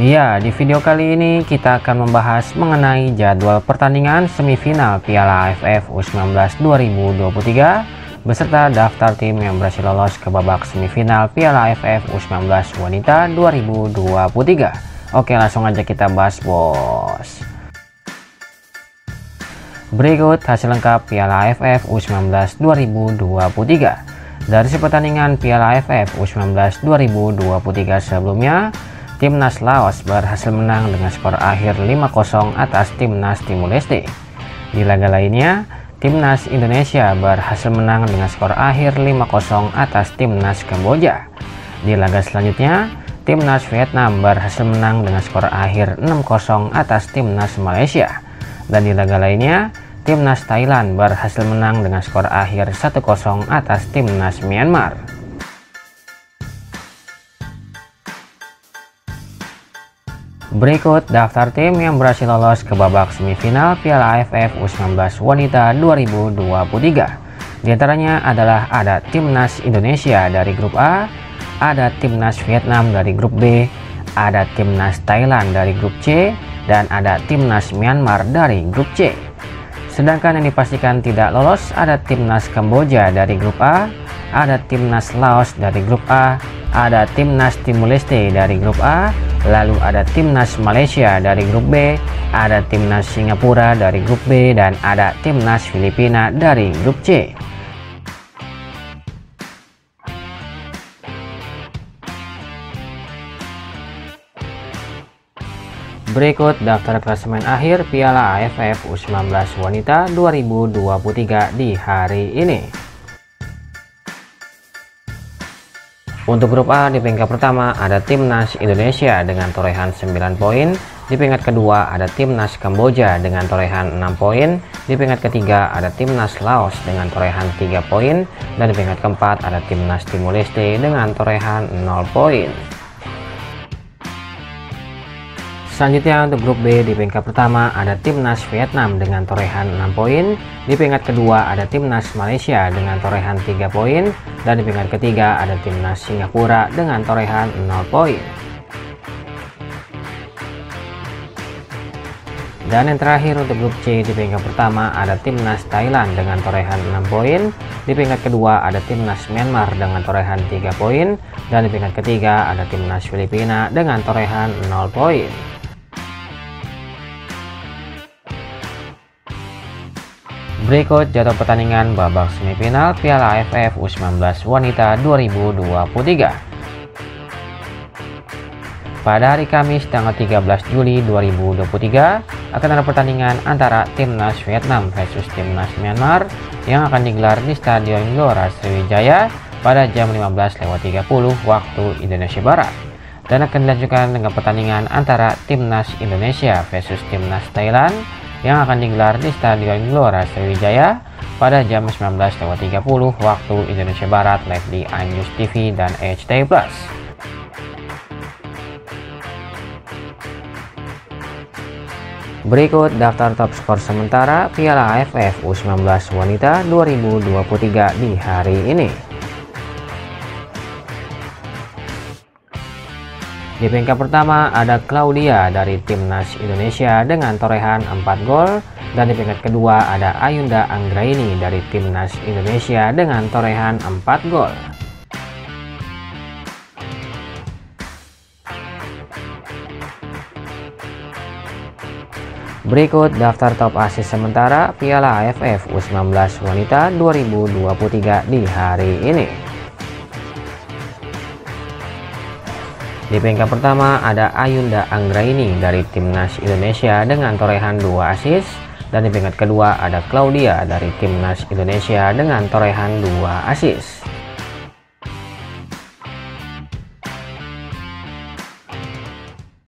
Iya, di video kali ini kita akan membahas mengenai jadwal pertandingan semifinal Piala AFF U19 2023 beserta daftar tim yang berhasil lolos ke babak semifinal Piala AFF U19 Wanita 2023. Oke, langsung aja kita bahas, Bos. Berikut hasil lengkap Piala AFF U19 2023. Dari pertandingan Piala AFF U19 2023 sebelumnya, Timnas Laos berhasil menang dengan skor akhir 5-0 atas Timnas Timur Leste. Di laga lainnya, Timnas Indonesia berhasil menang dengan skor akhir 5-0 atas Timnas Kamboja. Di laga selanjutnya, Timnas Vietnam berhasil menang dengan skor akhir 6-0 atas Timnas Malaysia. Dan di laga lainnya, Timnas Thailand berhasil menang dengan skor akhir 1-0 atas Timnas Myanmar. Berikut daftar tim yang berhasil lolos ke babak semifinal Piala AFF U19 Wanita 2023. Di antaranya adalah ada Timnas Indonesia dari grup A, ada Timnas Vietnam dari grup B, ada Timnas Thailand dari grup C, dan ada Timnas Myanmar dari grup C. Sedangkan yang dipastikan tidak lolos ada Timnas Kamboja dari grup A, ada Timnas Laos dari grup A, ada Timnas Timur Leste dari grup A, lalu ada timnas Malaysia dari grup B, ada timnas Singapura dari grup B, dan ada timnas Filipina dari grup C. Berikut daftar klasemen akhir Piala AFF U19 Wanita 2023 di hari ini. Untuk grup A di peringkat pertama ada Timnas Indonesia dengan torehan 9 poin. Di peringkat kedua ada Timnas Kamboja dengan torehan 6 poin. Di peringkat ketiga ada Timnas Laos dengan torehan 3 poin. Dan di peringkat keempat ada Timnas Timor Leste dengan torehan 0 poin. Selanjutnya untuk grup B di peringkat pertama ada Timnas Vietnam dengan torehan 6 poin. Di peringkat kedua ada Timnas Malaysia dengan torehan 3 poin. Dan di peringkat ketiga ada Timnas Singapura dengan torehan 0 poin. Dan yang terakhir untuk grup C di peringkat pertama ada Timnas Thailand dengan torehan 6 poin. Di peringkat kedua ada Timnas Myanmar dengan torehan 3 poin. Dan di peringkat ketiga ada Timnas Filipina dengan torehan 0 poin. Berikut jadwal pertandingan babak semifinal Piala AFF U19 Wanita 2023. Pada hari Kamis tanggal 13 Juli 2023 akan ada pertandingan antara Timnas Vietnam versus Timnas Myanmar yang akan digelar di Stadion Gelora Sriwijaya pada jam 15.30 waktu Indonesia Barat dan akan dilanjutkan dengan pertandingan antara Timnas Indonesia versus Timnas Thailand yang akan digelar di Stadion Gelora Sriwijaya pada jam 19.30 waktu Indonesia Barat live di iNews TV dan HT Plus. Berikut daftar top skor sementara Piala AFF U19 Wanita 2023 di hari ini. Di peringkat pertama ada Claudia dari Timnas Indonesia dengan torehan 4 gol dan di peringkat kedua ada Ayunda Anggraini dari Timnas Indonesia dengan torehan 4 gol. Berikut daftar top asis sementara Piala AFF U19 Wanita 2023 di hari ini. Di peringkat pertama ada Ayunda Anggraini dari Timnas Indonesia dengan torehan 2 asis dan di peringkat kedua ada Claudia dari Timnas Indonesia dengan torehan 2 asis.